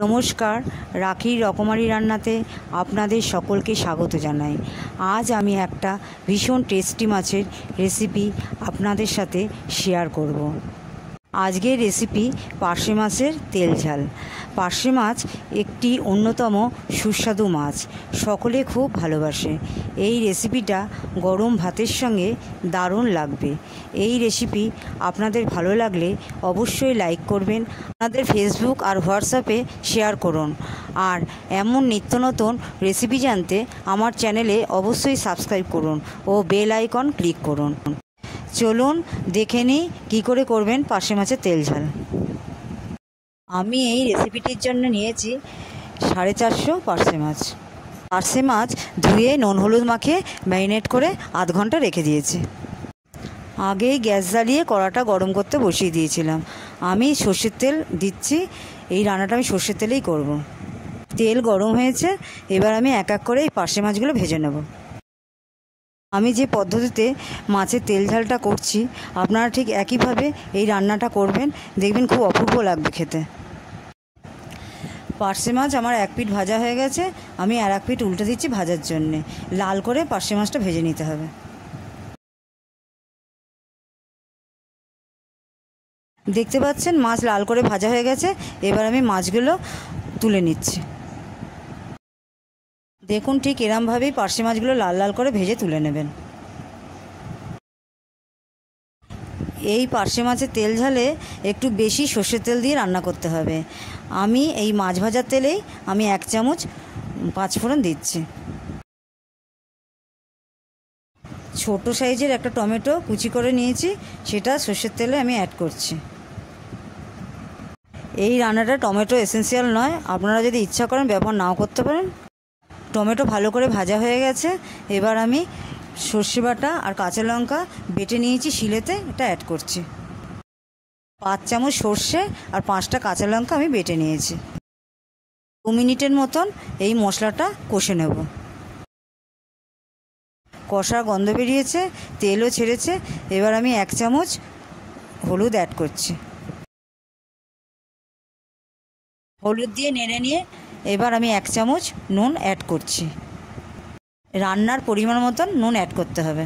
নমস্কার রাখির রকমারি রান্নাতে আপনাদের সকলকে স্বাগত জানাই আজ আমি একটা ভীষণ টেস্টি মাছের রেসিপি আপনাদের সাথে শেয়ার করব। আজকের রেসিপি পার্শে মাছের তেল ঝাল। পার্শে মাছ একটি অন্যতম সুস্বাদু মাছ, সকলে খুব ভালোবাসে। এই রেসিপিটা গরম ভাতের সঙ্গে দারুণ লাগবে। এই রেসিপি আপনাদের ভালো লাগলে অবশ্যই লাইক করবেন, আপনাদের ফেসবুক আর হোয়াটসঅ্যাপে শেয়ার করুন। আর এমন নিত্য নতুন রেসিপি জানতে আমার চ্যানেলে অবশ্যই সাবস্ক্রাইব করুন ও বেল আইকন ক্লিক করুন। চলুন দেখে নিই কী করে করবেন পার্শে মাছের তেল ঝাল। আমি এই রেসিপিটির জন্য নিয়েছি সাড়ে চারশো পার্শে মাছ। পার্শে মাছ ধুয়ে নুন হলুদ মাখে ম্যারিনেট করে আধ ঘণ্টা রেখে দিয়েছি। আগেই গ্যাস জ্বালিয়ে কড়াটা গরম করতে বসিয়ে দিয়েছিলাম। আমি সর্ষের তেল দিচ্ছি, এই রান্নাটা আমি সর্ষের তেলেই করব। তেল গরম হয়েছে, এবার আমি এক এক করে এই পার্শে মাছগুলো ভেজে নেব। আমি যে পদ্ধতিতে মাছের তেল ঝালটা করছি, আপনারা ঠিক একইভাবে এই রান্নাটা করবেন, দেখবেন খুব অপূর্ব লাগবে খেতে। পার্শে মাছ আমার এক পিঠ ভাজা হয়ে গেছে, আমি আর এক পিঠ উল্টে দিচ্ছি ভাজার জন্যে। লাল করে পার্শে মাছটা ভেজে নিতে হবে। দেখতে পাচ্ছেন মাছ লাল করে ভাজা হয়ে গেছে, এবার আমি মাছগুলো তুলে নিচ্ছি। দেখুন ঠিক এরমভাবেই পার্শে মাছগুলো লাল লাল করে ভেজে তুলে নেবেন। এই পার্শে মাছের তেল ঝালে একটু বেশি সর্ষের তেল দিয়ে রান্না করতে হবে। আমি এই মাছ ভাজার তেলেই আমি এক চামচ পাঁচফোড়ন দিচ্ছি। ছোট সাইজের একটা টমেটো কুচি করে নিয়েছি, সেটা সর্ষের তেলে আমি অ্যাড করছি। এই রান্নাটা টমেটো এসেন্সিয়াল নয়, আপনারা যদি ইচ্ছা করেন ব্যবহার নাও করতে পারেন। টমেটো ভালো করে ভাজা হয়ে গেছে। এবার আমি সর্ষে বাটা আর কাঁচা লঙ্কা বেটে নিয়েছি শিলেতে, এটা অ্যাড করছি। পাঁচ চামচ সর্ষে আর পাঁচটা কাঁচা লঙ্কা আমি বেটে নিয়েছি। দু মিনিটের মতন এই মশলাটা কষে নেব। কষার গন্ধ বেরিয়েছে, তেলও ছেড়েছে, এবার আমি এক চামচ হলুদ অ্যাড করছি। হলুদ দিয়ে নেড়ে নিয়ে এবার আমি এক চামচ নুন অ্যাড করছি। রান্নার পরিমাণ মতন নুন অ্যাড করতে হবে।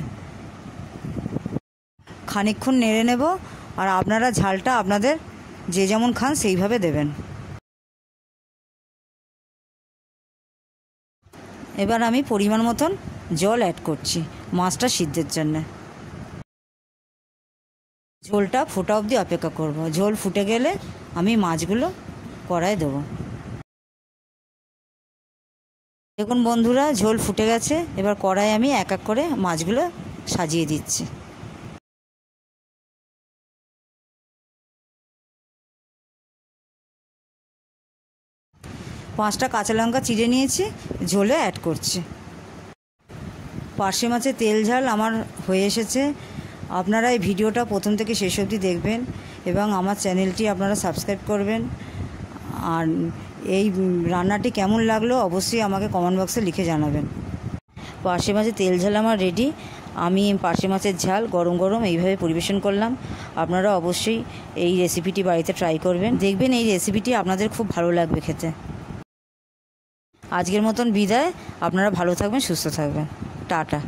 খানিক্ষণ নেড়ে নেব আর আপনারা ঝালটা আপনাদের যে যেমন খান সেইভাবে দেবেন। এবার আমি পরিমাণ মতন জল অ্যাড করছি মাছটা সিদ্ধের জন্যে। ঝোলটা ফোটা অবধি অপেক্ষা করব। ঝোল ফুটে গেলে আমি মাছগুলো কড়ায় দেবো। দেখুন বন্ধুরা, ঝোল ফুটে গেছে। এবার কড়াই আমি এক এক করে মাছগুলো সাজিয়ে দিচ্ছি। পাঁচটা কাঁচা লঙ্কা চিড়ে নিয়েছি, ঝোলে অ্যাড করছি। পার্শে মাছের তেল ঝাল আমার হয়ে এসেছে। আপনারা এই ভিডিওটা প্রথম থেকে শেষ অবধি দেখবেন এবং আমার চ্যানেলটি আপনারা সাবস্ক্রাইব করবেন। আর এই রান্নাটি কেমন লাগল অবশ্যই আমাকে কমেন্ট বক্সে লিখে জানাবেন। পার্শে মাছের তেল ঝাল আমার রেডি আমি পার্শে মাছের ঝাল গরম গরম এইভাবে পরিবেশন করলাম। আপনারা অবশ্যই এই রেসিপিটি বাড়িতে ট্রাই করবেন। দেখবেন এই রেসিপিটি আপনাদের খুব ভালো লাগবে খেতে। আজকের মতন বিদায়। আপনারা ভালো থাকবেন, সুস্থ থাকবেন। টাটা।